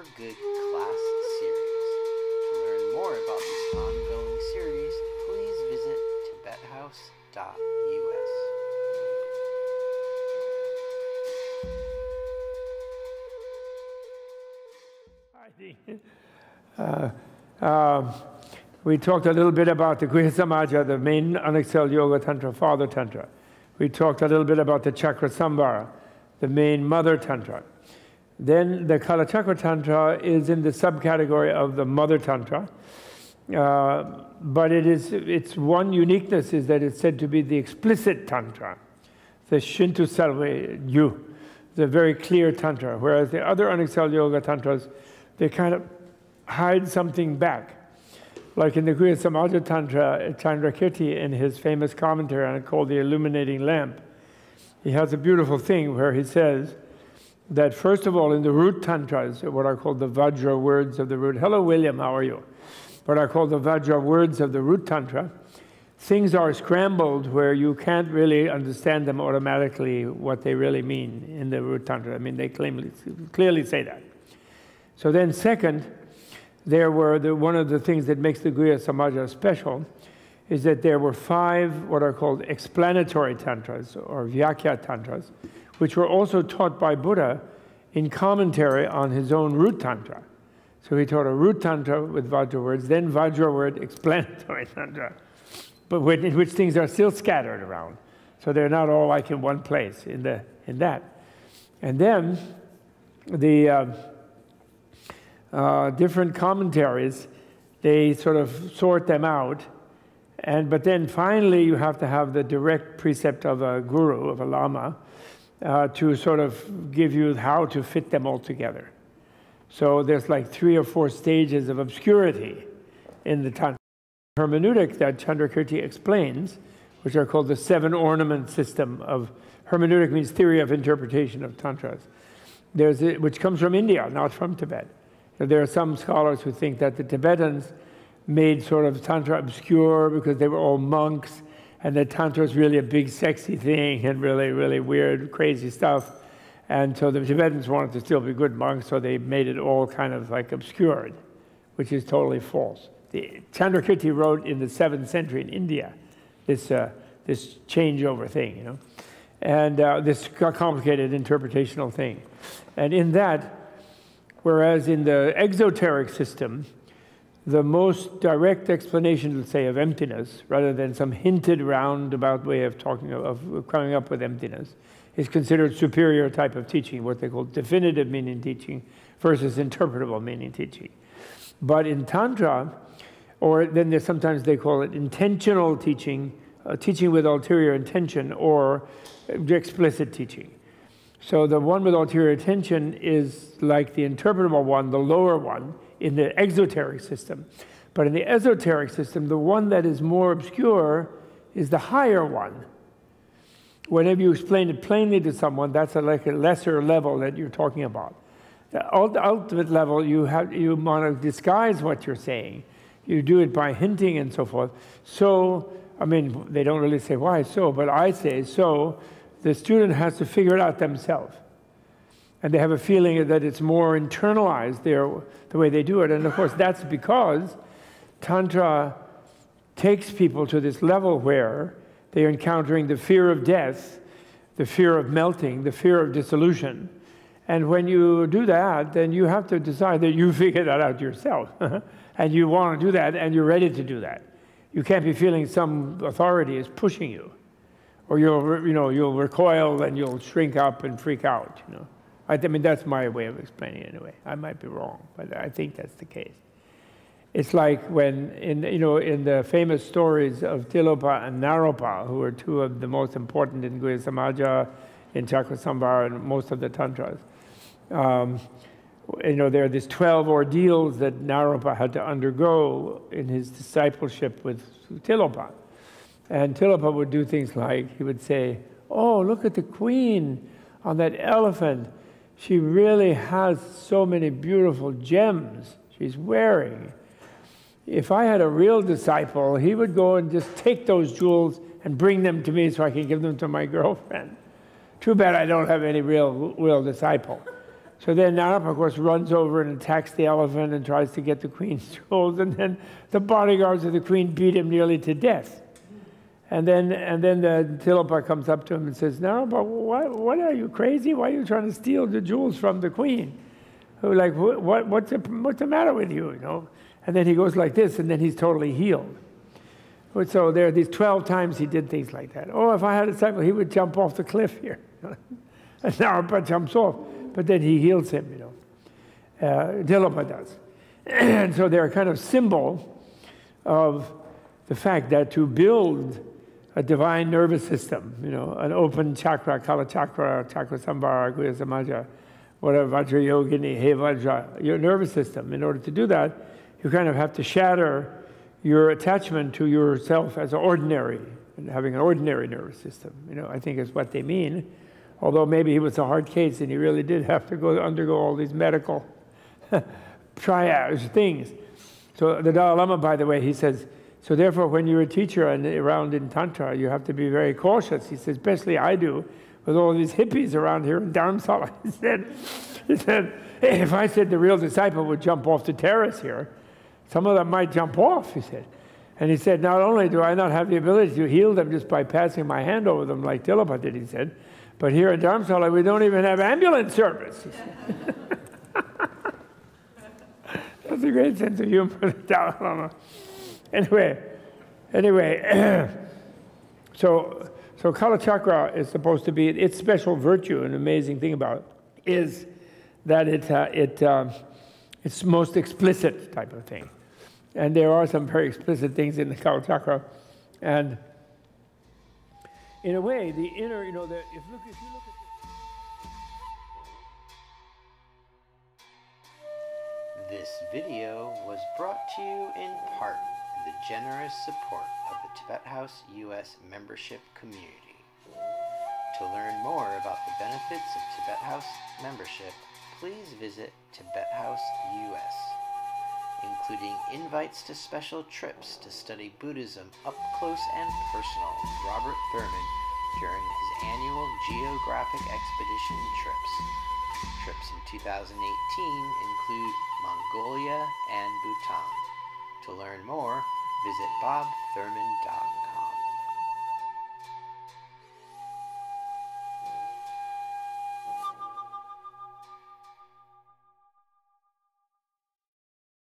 for Good class series. To learn more about this ongoing series, please visit tibethouse.us. Uh, uh, we talked a little bit about the Guhya Samaja, the main unexcelled Yoga Tantra, Father Tantra. We talked a little bit about the Chakra Sambhara, the main Mother Tantra. Then the Kalachakra Tantra is in the subcategory of the Mother Tantra. Uh, but it is, its one uniqueness is that it's said to be the explicit Tantra, the Shinto Selve Yu, the very clear Tantra, whereas the other unexcelled Yoga Tantras, they kind of hide something back. Like in the Guhya Samaja Tantra, Chandrakirti, in his famous commentary on it called The Illuminating Lamp, he has a beautiful thing where he says that, first of all, in the root tantras, what are called the Vajra words of the root. Hello, William, how are you? What are called the Vajra words of the root tantra. Things are scrambled where you can't really understand them automatically what they really mean in the root tantra. I mean, they clearly, clearly say that. So then, second, there were the, one of the things that makes the Guhya Samaja special is that there were five what are called explanatory tantras or Vyakya tantras, which were also taught by Buddha in commentary on his own root tantra. So he taught a root tantra with Vajra words, then Vajra word explanatory tantra, but in which things are still scattered around. So they're not all like in one place in, the, in that. And then the uh, uh, different commentaries, they sort of sort them out and, but then finally, you have to have the direct precept of a guru, of a lama, uh, to sort of give you how to fit them all together. So there's like three or four stages of obscurity in the Tantra hermeneutic that Chandrakirti explains, which are called the seven ornament system of hermeneutic means theory of interpretation of tantras. There's a, which comes from India, not from Tibet. There are some scholars who think that the Tibetans made sort of Tantra obscure because they were all monks, and that Tantra was really a big, sexy thing and really, really weird, crazy stuff. And so the Tibetans wanted to still be good monks, so they made it all kind of like obscured, which is totally false. The, Chandrakirti wrote in the seventh century in India this, uh, this changeover thing, you know, and uh, this complicated interpretational thing. And in that, whereas in the exoteric system, the most direct explanation, let's say, of emptiness, rather than some hinted roundabout way of talking of, coming up with emptiness, is considered superior type of teaching, what they call definitive meaning teaching versus interpretable meaning teaching. But in Tantra, or then sometimes they call it intentional teaching, uh, teaching with ulterior intention, or explicit teaching. So the one with ulterior intention is like the interpretable one, the lower one, in the exoteric system. But in the esoteric system, the one that is more obscure is the higher one. Whenever you explain it plainly to someone, that's a, like a lesser level that you're talking about. The ultimate level, you, have, you want to disguise what you're saying. You do it by hinting and so forth. So, I mean, they don't really say why so, but I say so. The student has to figure it out themselves and they have a feeling that it's more internalized there, the way they do it. And of course, that's because Tantra takes people to this level where they're encountering the fear of death, the fear of melting, the fear of dissolution. And when you do that, then you have to decide that you figure that out yourself. and you want to do that, and you're ready to do that. You can't be feeling some authority is pushing you. Or you'll, you know, you'll recoil and you'll shrink up and freak out, you know. I, mean, that's my way of explaining it anyway. I might be wrong, but I think that's the case. It's like when, in, you know, in the famous stories of Tilopa and Naropa, who are two of the most important in Guhya Samaja, in Chakrasambhara, and most of the Tantras. Um, you know, there are these 12 ordeals that Naropa had to undergo in his discipleship with Tilopa. And Tilopa would do things like, he would say, Oh, look at the queen on that elephant she really has so many beautiful gems she's wearing. If I had a real disciple, he would go and just take those jewels and bring them to me so I can give them to my girlfriend. Too bad I don't have any real, real disciple. So then Naropa, of course, runs over and attacks the elephant and tries to get the queen's jewels, and then the bodyguards of the queen beat him nearly to death. And then, and then the Tilopa comes up to him and says, Naropa, what, what are you, crazy? Why are you trying to steal the jewels from the queen? Who like, what, what's, the, what's the matter with you, you know? And then he goes like this, and then he's totally healed. So there are these 12 times he did things like that. Oh, if I had a disciple, he would jump off the cliff here. and Naropa jumps off but then he heals him, you know. Uh, does. and so they're a kind of symbol of the fact that to build a divine nervous system, you know, an open chakra, Kala chakra, chakra sambhara, Guhya Samaja, whatever, vajra yogini, Hevajra, your nervous system. In order to do that, you kind of have to shatter your attachment to yourself as an ordinary, and having an ordinary nervous system, you know, I think is what they mean although maybe he was a hard case and he really did have to go undergo all these medical triage things. So the Dalai Lama, by the way, he says, so therefore when you're a teacher and around in Tantra, you have to be very cautious. He says, especially I do, with all these hippies around here in Dharamsala. He said, he said, hey, if I said the real disciple would jump off the terrace here, some of them might jump off, he said. And he said, not only do I not have the ability to heal them just by passing my hand over them like Tilopa did, he said, but here in Dharamsala, we don't even have ambulance service. That's a great sense of humor, the Dalai Lama. Anyway, anyway, so so Kala Chakra is supposed to be its special virtue. An amazing thing about it is that it uh, it uh, it's most explicit type of thing, and there are some very explicit things in the Kala Chakra, and in a way, the inner, you know, the, if, look, if you look at this. Video was brought to you in part the generous support of the Tibet House U.S. membership community. To learn more about the benefits of Tibet House membership, please visit Tibet House US, including invites to special trips to study Buddhism up close and personal with Robert Thurman during his annual geographic expedition trips. Trips in 2018 include Mongolia and Bhutan. To learn more, visit bobthurman.com.